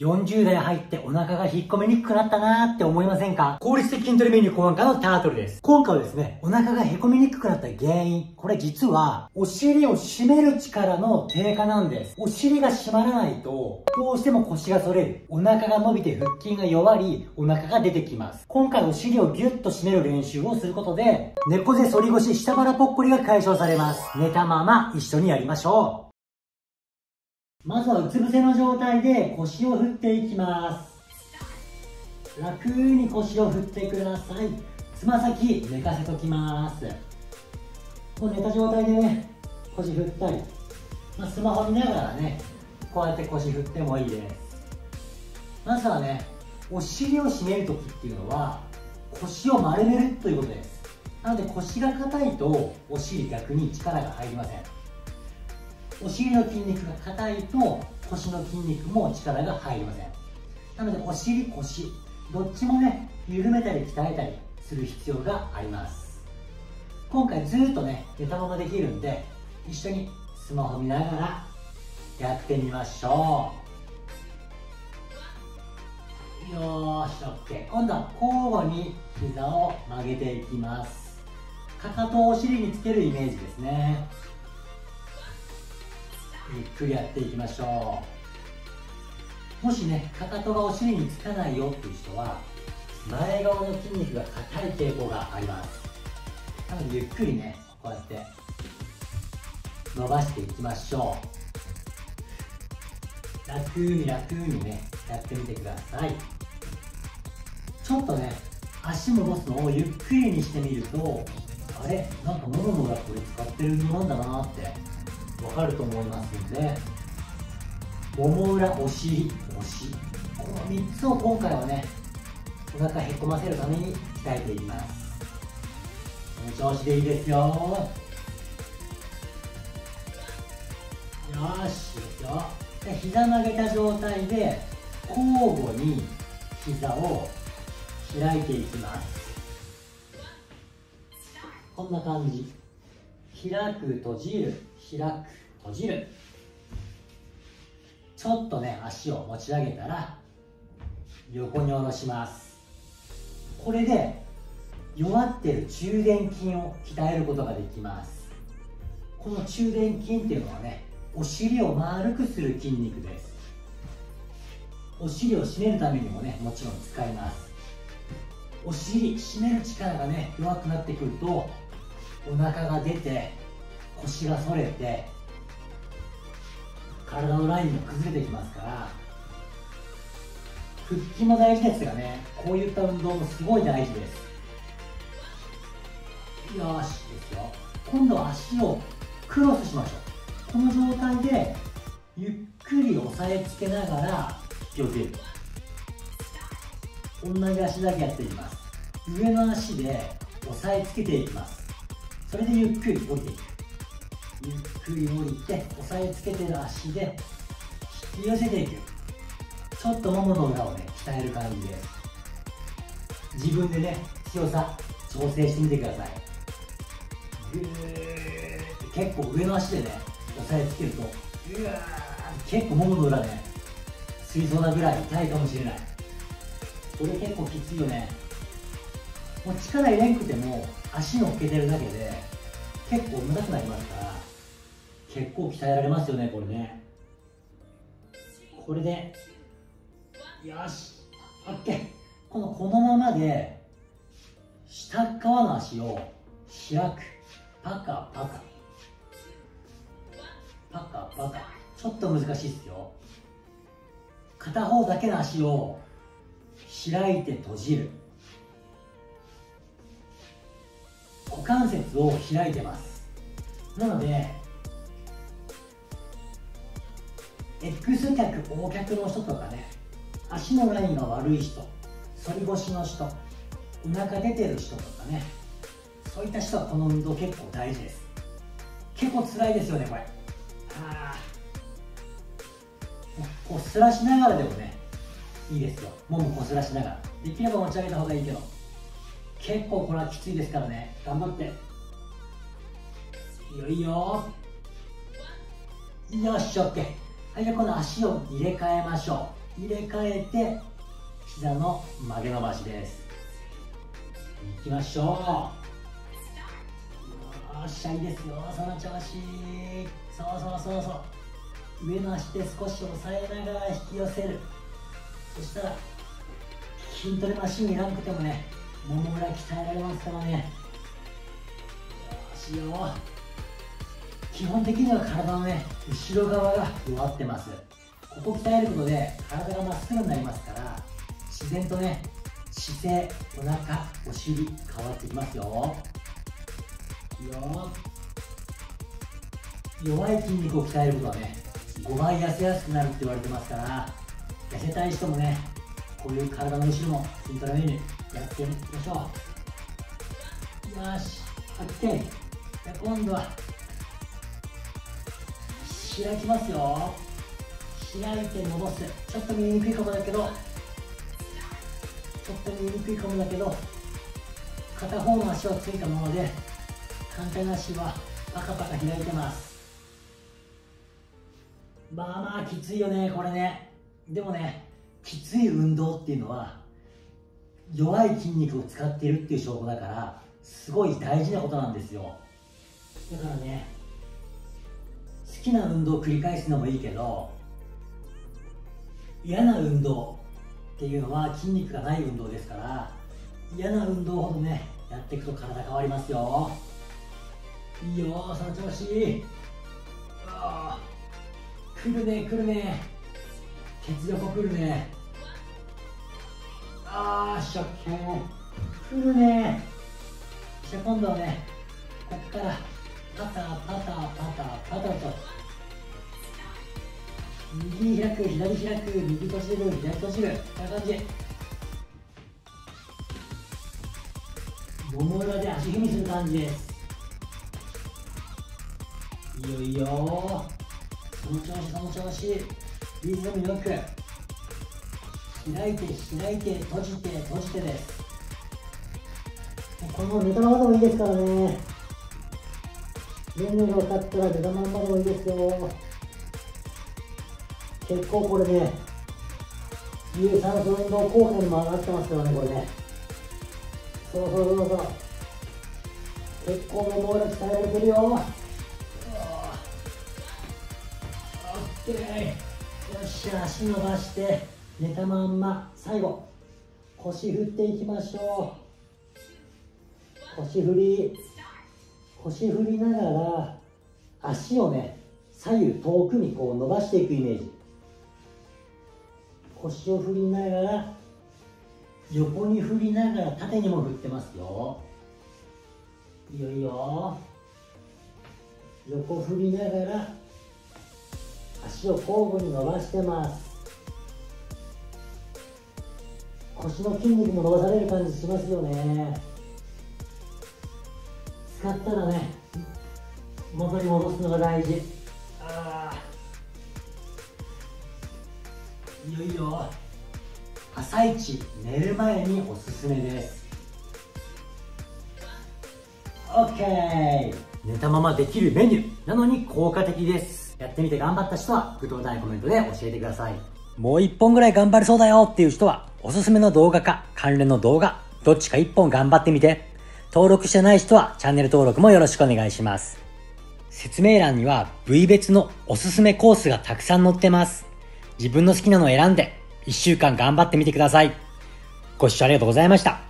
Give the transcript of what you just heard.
40代入ってお腹が引っ込めにくくなったなーって思いませんか？効率的筋トレメニュー考案家のタートルです。今回はですね、お腹がへこみにくくなった原因。これ実は、お尻を締める力の低下なんです。お尻が締まらないと、どうしても腰が反れる。お腹が伸びて腹筋が弱り、お腹が出てきます。今回お尻をギュッと締める練習をすることで、猫背反り腰下腹ぽっこりが解消されます。寝たまま一緒にやりましょう。まずはうつ伏せの状態で腰を振っていきます。楽に腰を振ってください。つま先寝かせときます。もう寝た状態でね腰振ったり、まあ、スマホ見ながらねこうやって腰振ってもいいです。まずはねお尻を締めるときっていうのは腰を丸めるということです。なので腰が硬いとお尻逆に力が入りません。お尻の筋肉が硬いと腰の筋肉も力が入りません。なのでお尻腰どっちもね緩めたり鍛えたりする必要があります。今回ずっとね寝たままできるんで一緒にスマホ見ながらやってみましょう。よーし OK 今度は交互に膝を曲げていきます。かかとをお尻につけるイメージですね。くやっていきましょうもしねかかとがお尻につかないよっていう人は前側の筋肉が硬い傾向がありますなのでゆっくりねこうやって伸ばしていきましょう。楽に楽にねやってみてください。ちょっとね足戻すのをゆっくりにしてみるとあれ？なんかもろものがこれ使ってるものなんだなってわかると思いますんでもも裏お尻腰この3つを今回はねお腹へこませるために鍛えていきます。この調子でいいですよ。よしですよ。で膝曲げた状態で交互に膝を開いていきます。こんな感じ。開く閉じる。開く閉じる。ちょっとね足を持ち上げたら横に下ろします。これで弱ってる中殿筋を鍛えることができます。この中殿筋っていうのはねお尻を丸くする筋肉です。お尻を締めるためにもねもちろん使います。お尻締める力がね弱くなってくるとお腹が出て腰が反れて体のラインが崩れてきますから腹筋も大事ですがね。こういった運動もすごい大事です。よしですよ。今度は足をクロスしましょう。この状態でゆっくり押さえつけながら引き寄せる。同じ足だけやっていきます。上の足で押さえつけていきます。それでゆっくり降りていく。ゆっくり降りて押さえつけてる足で引き寄せていく。ちょっとももの裏をね鍛える感じです。自分でね強さ調整してみてください。ぐーって結構上の足でね押さえつけるとうわー結構ももの裏ね吸いそうなぐらい痛いかもしれない。これ結構きついよね。もう力入れんくても足乗っけてるだけで結構重たくなりますから結構鍛えられますよねこれね。これでよし OK このこのままで下側の足を開く。パカパカ。パカパカ。ちょっと難しいですよ。片方だけの足を開いて閉じる。関節を開いてます。なので X 脚 O 脚の人とかね足のラインが悪い人反り腰の人お腹出てる人とかねそういった人はこの運動結構大事です。結構辛いですよねこれ。あこうすらしながらでもねいいですよ。ももこすらしながら。できれば持ち上げた方がいいけど。結構これはきついですからね。頑張って。よいよ。よし OK はい、じゃあこの足を入れ替えましょう。入れ替えて膝の曲げ伸ばしです。いきましょう。よっしゃいいですよ。その調子。そうそうそうそう。上の足で少し押さえながら引き寄せる。そしたら筋トレマシンいらんくてもねもも裏鍛えられますからね。よしよ基本的には体のね後ろ側が弱ってます。ここ鍛えることで体がまっすぐになりますから自然とね姿勢お腹お尻変わってきますよ。よ弱い筋肉を鍛えることはね5倍痩せやすくなるって言われてますから痩せたい人もねこういう体の後ろも筋トレメニューやってみましょう。よし OK じゃ今度は開きますよ。開いて戻す。ちょっと見えにくいかもだけど。ちょっと見えにくいかもだけど。片方の足をついたままで反対の足はパカパカ開いてます。まあまあきついよねこれね。でもねきつい運動っていうのは弱い筋肉を使っているっていう証拠だからすごい大事なことなんですよ。だからね好きな運動を繰り返すのもいいけど嫌な運動っていうのは筋肉がない運動ですから嫌な運動ほどねやっていくと体変わりますよ。いいよその調子来るね来るね。血力来るね。あーしょっけ来るね。じゃあ今度はねこっからパタパタパタパタと。右開く左開く右閉じる左閉じる。こんな感じ。もも裏で足踏みする感じです。いいよいいよ。その調子その調子。リズムよく開いて開いて閉じて閉じてです。この寝たまでもいいですからね。メニューが分かったら寝たままでもいいですよ。結構これね有酸素運動効果にも上がってますからねこれね。そうそうそうそう。結構もも裏鍛えられてるよ。オッケーよっしゃ足伸ばして寝たまんま最後腰振っていきましょう。腰振り腰振りながら足をね左右遠くにこう伸ばしていくイメージ。腰を振りながら横に振りながら縦にも振ってますよ。いいよいいよ。横振りながら足を交互に伸ばしてます。腰の筋肉も伸ばされる感じしますよね。使ったらね元に戻すのが大事。いよいよ朝一寝る前におすすめです。OK 寝たままできるメニュー。なのに効果的です。やってみて頑張った人はグッドボタンやコメントで教えてくださいもう一本ぐらい頑張れそうだよっていう人はおすすめの動画か関連の動画どっちか一本頑張ってみて登録してない人はチャンネル登録もよろしくお願いします説明欄には部位別のおすすめコースがたくさん載ってます自分の好きなのを選んで、1週間頑張ってみてください。ご視聴ありがとうございました。